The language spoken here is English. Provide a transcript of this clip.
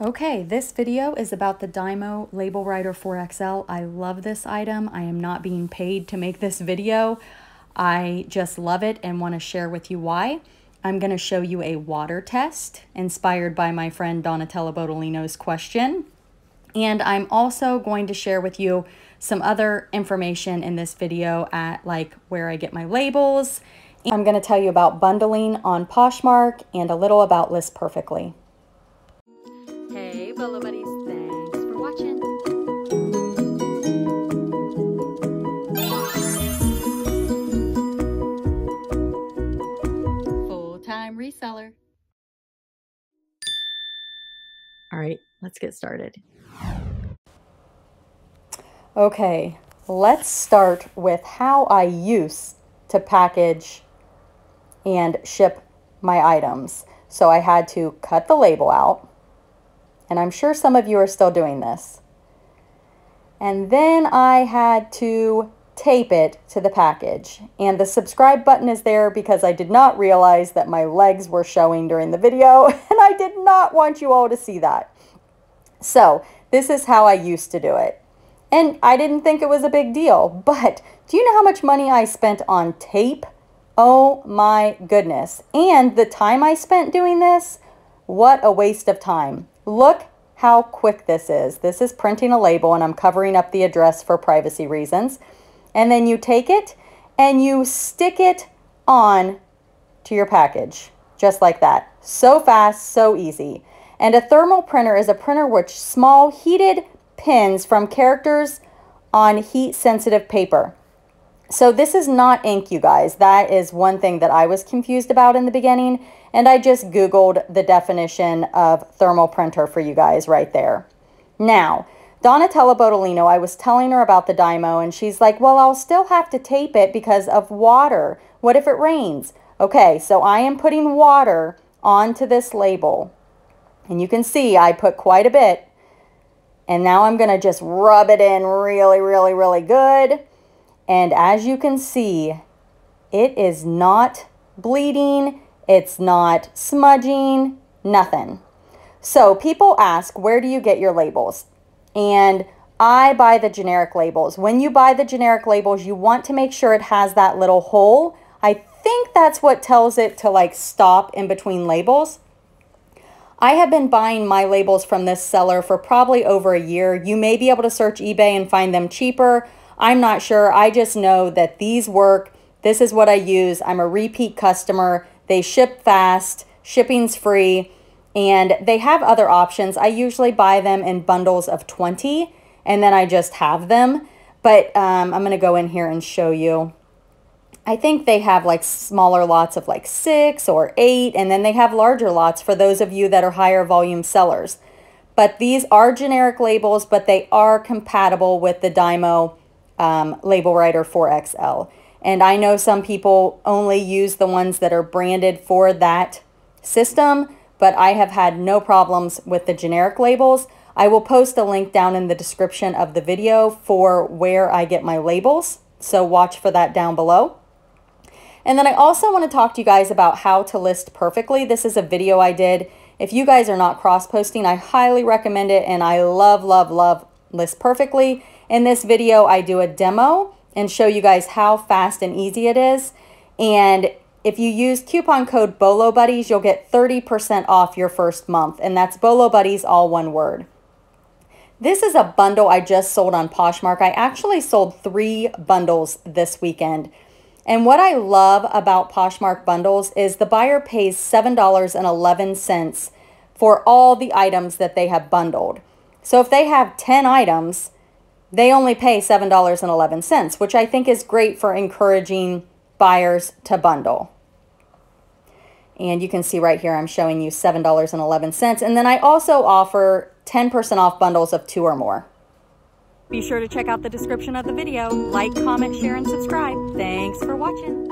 Okay, this video is about the Dymo Label Writer 4XL. I love this item. I am not being paid to make this video. I just love it and want to share with you why. I'm going to show you a water test inspired by my friend Donatella Bodolino's question. And I'm also going to share with you some other information in this video at like where I get my labels. I'm going to tell you about bundling on Poshmark and a little about List Perfectly. Hey, Bolo Buddies, thanks for watching. Full-time reseller. All right, let's get started. Okay, let's start with how I used to package and ship my items. So I had to cut the label out, and I'm sure some of you are still doing this. And then I had to tape it to the package. And the subscribe button is there because I did not realize that my legs were showing during the video, and I did not want you all to see that. So this is how I used to do it. And I didn't think it was a big deal. But do you know how much money I spent on tape? Oh my goodness. And the time I spent doing this, what a waste of time. Look how quick this is. This is printing a label and I'm covering up the address for privacy reasons. And then you take it and you stick it on to your package, just like that. So fast, so easy. And a thermal printer is a printer which small heated pins from characters on heat sensitive paper. So this is not ink, you guys. That is one thing that I was confused about in the beginning. And I just Googled the definition of thermal printer for you guys right there. Now, Donatella Bodolino, I was telling her about the Dymo and she's like, well, I'll still have to tape it because of water. What if it rains? Okay, so I am putting water onto this label. And you can see I put quite a bit and now I'm going to just rub it in really, really, really good. And as you can see, it is not bleeding. It's not smudging, nothing. So people ask, where do you get your labels? And I buy the generic labels. When you buy the generic labels, you want to make sure it has that little hole. I think that's what tells it to like stop in between labels. I have been buying my labels from this seller for probably over a year. You may be able to search eBay and find them cheaper. I'm not sure. I just know that these work. This is what I use. I'm a repeat customer. They ship fast, shipping's free, and they have other options. I usually buy them in bundles of 20 and then I just have them. But um, I'm going to go in here and show you. I think they have like smaller lots of like six or eight, and then they have larger lots for those of you that are higher volume sellers. But these are generic labels, but they are compatible with the Dymo um, Label Writer 4XL. And I know some people only use the ones that are branded for that system, but I have had no problems with the generic labels. I will post a link down in the description of the video for where I get my labels. So watch for that down below. And then I also want to talk to you guys about how to list perfectly. This is a video I did. If you guys are not cross-posting, I highly recommend it. And I love, love, love List Perfectly. In this video, I do a demo and show you guys how fast and easy it is. And if you use coupon code BOLO Buddies, you'll get 30% off your first month. And that's BOLO Buddies, all one word. This is a bundle I just sold on Poshmark. I actually sold three bundles this weekend. And what I love about Poshmark bundles is the buyer pays $7.11 for all the items that they have bundled. So if they have 10 items, they only pay $7.11, which I think is great for encouraging buyers to bundle. And you can see right here, I'm showing you $7.11. And then I also offer 10% off bundles of two or more. Be sure to check out the description of the video. Like, comment, share, and subscribe. Thanks for watching.